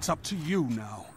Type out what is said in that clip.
It's up to you now.